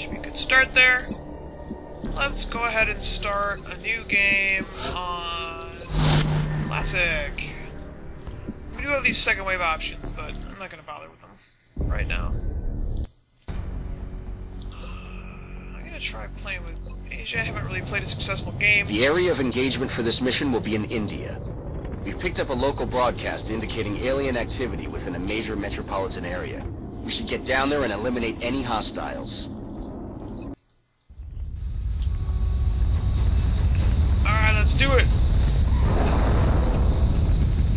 Should be a good start there. Let's go ahead and start a new game on Classic. We do have these second wave options, but I'm not going to bother with them right now. Uh, I'm going to try playing with Asia. I haven't really played a successful game. The area of engagement for this mission will be in India. We've picked up a local broadcast indicating alien activity within a major metropolitan area. We should get down there and eliminate any hostiles. Alright, let's do it.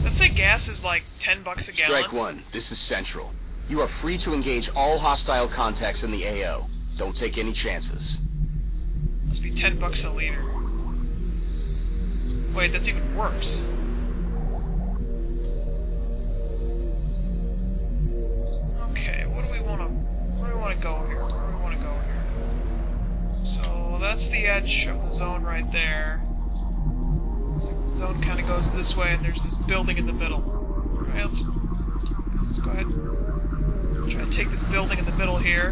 Let's say gas is like 10 bucks a gallon. Strike one. This is Central. You are free to engage all hostile contacts in the AO. Don't take any chances. Must be 10 bucks a liter. Wait, that's even worse. Okay, what do we want to... Where do we want to go here? Where do we want to go here? So, that's the edge of the zone right there. So the zone kind of goes this way, and there's this building in the middle. Alright, let's, let's go ahead try to take this building in the middle here.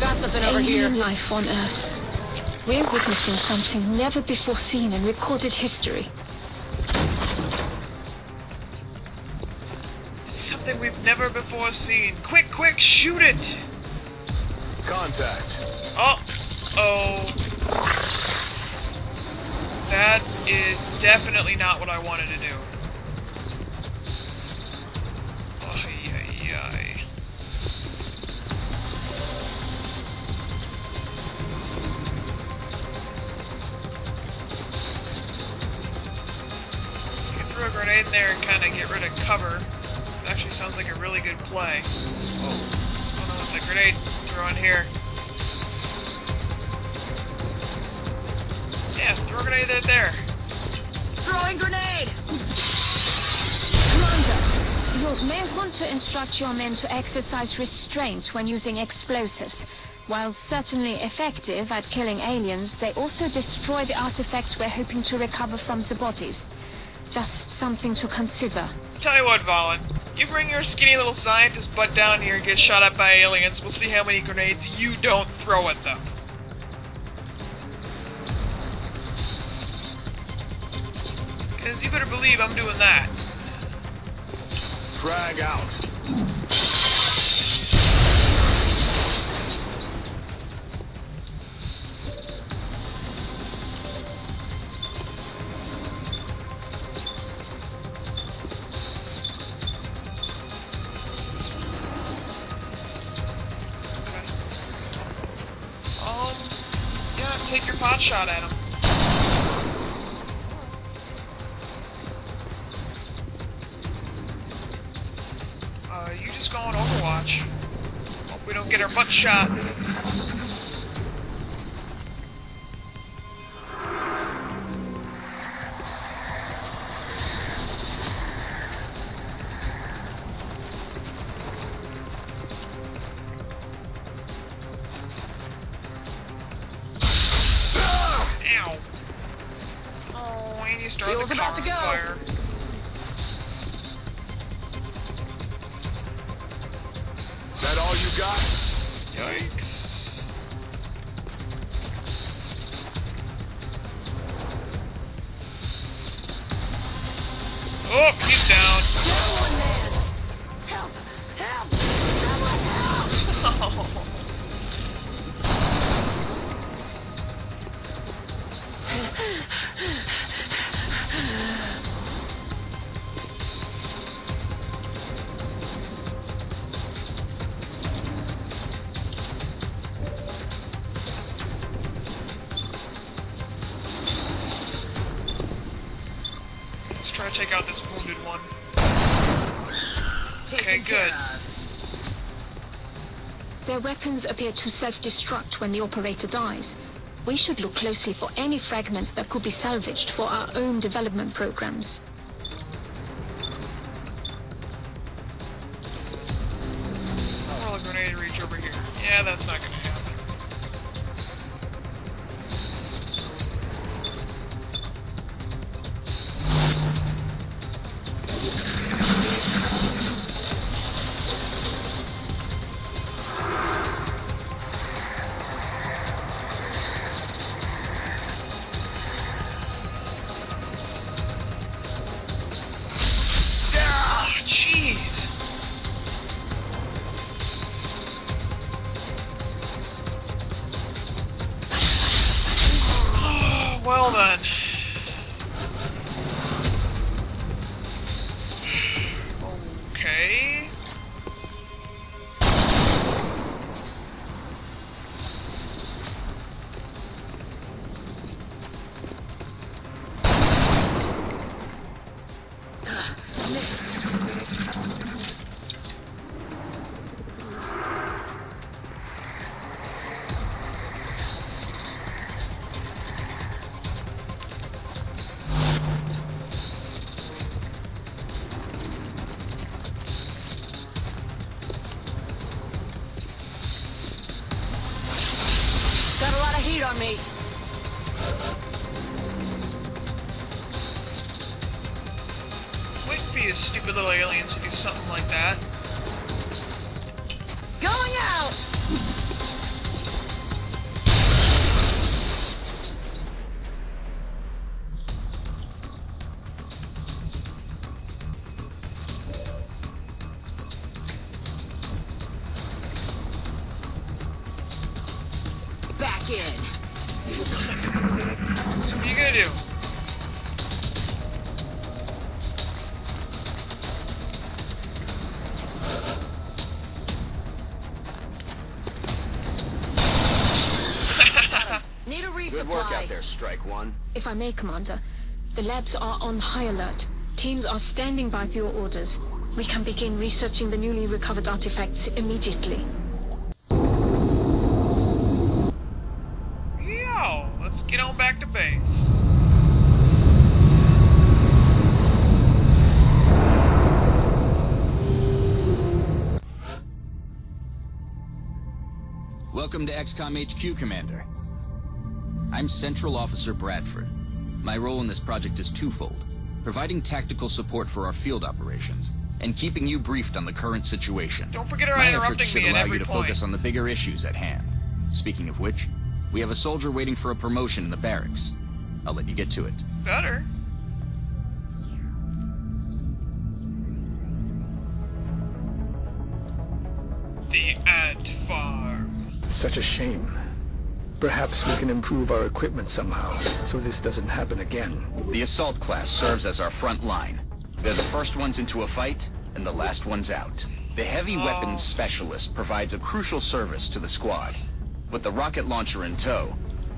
Got something over here. Alien life on Earth. We're witnessing something never before seen in recorded history. It's something we've never before seen. Quick, quick, shoot it! Contact. Oh! Oh. That is definitely not what I wanted to do. Throw a grenade in there and kind of get rid of cover. It actually sounds like a really good play. Oh, what's going on with the grenade throw in here? Yeah, throw a grenade right there. Throwing grenade! Commander, you may want to instruct your men to exercise restraint when using explosives. While certainly effective at killing aliens, they also destroy the artifacts we're hoping to recover from the bodies. Just something to consider. Tell you what, Vahlen. You bring your skinny little scientist butt down here and get shot at by aliens. We'll see how many grenades you don't throw at them. Because you better believe I'm doing that. Frag out. What's? Okay. Um, yeah, take your pot shot at him. Uh, you just go on Overwatch. Hope we don't get our butt shot. Ow. Oh, and you started Wheel's the about to go. fire. Got? Yikes. Oh, Let's try to take out this wounded one. Okay, good. Their weapons appear to self-destruct when the operator dies. We should look closely for any fragments that could be salvaged for our own development programs. For you stupid little aliens to do something like that. Going out! Back in. So what are you gonna do? Need a resupply. Good work out there, Strike One. If I may, Commander, the labs are on high alert. Teams are standing by for your orders. We can begin researching the newly recovered artifacts immediately. Yo, let's get on back to base. Welcome to XCOM HQ, Commander. I'm Central Officer Bradford. My role in this project is twofold providing tactical support for our field operations, and keeping you briefed on the current situation. Don't forget about My interrupting efforts should allow you to point. focus on the bigger issues at hand. Speaking of which, we have a soldier waiting for a promotion in the barracks. I'll let you get to it. Better. The ant farm. Such a shame. Perhaps we can improve our equipment somehow, so this doesn't happen again. The assault class serves as our front line. They're the first ones into a fight, and the last ones out. The heavy Oh. weapons specialist provides a crucial service to the squad. With the rocket launcher in tow,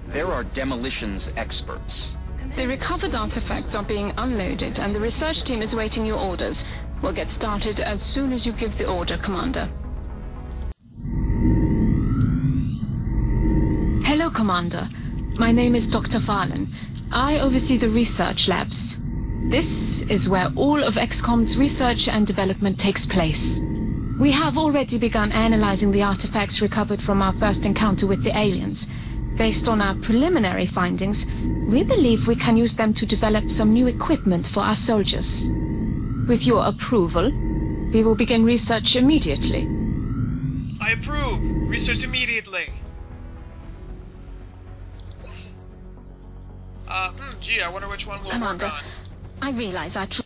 they're our demolitions experts. The recovered artifacts are being unloaded, and the research team is waiting your orders. We'll get started as soon as you give the order, Commander. Commander. My name is Dr. Vahlen. I oversee the research labs. This is where all of XCOM's research and development takes place. We have already begun analyzing the artifacts recovered from our first encounter with the aliens. Based on our preliminary findings, we believe we can use them to develop some new equipment for our soldiers. With your approval, we will begin research immediately. I approve. Research immediately. Uh, hmm, gee, I wonder which one will Commander, work on. I realize I... Tr-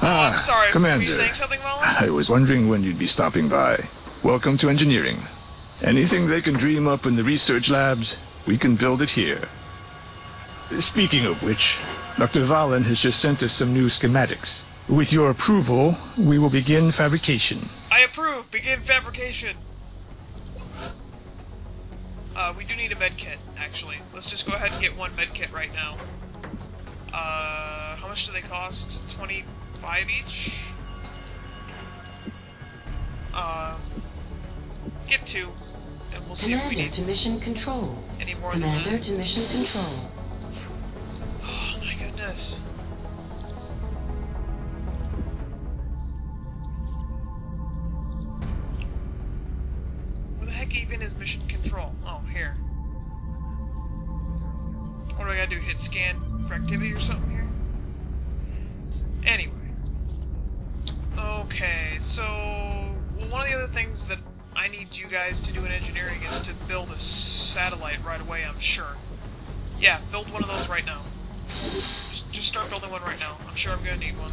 I'm sorry, were Commander. you saying something, Mullen? I was wondering when you'd be stopping by. Welcome to engineering. Anything they can dream up in the research labs, we can build it here. Speaking of which, Dr. Vahlen has just sent us some new schematics. With your approval, we will begin fabrication. I approve. Begin fabrication. Uh, we do need a med kit, actually. Let's just go ahead and get one med kit right now. Uh, how much do they cost? 25 each? Uh, get two, and we'll see if we Commander need to mission control. any more than Commander to mission control. Oh my goodness. Even is mission control? Oh, here. What do I gotta do? Hit scan for activity or something here? Anyway. Okay, so well, one of the other things that I need you guys to do in engineering is to build a satellite right away, I'm sure. Yeah, build one of those right now. Just, just start building one right now. I'm sure I'm gonna need one.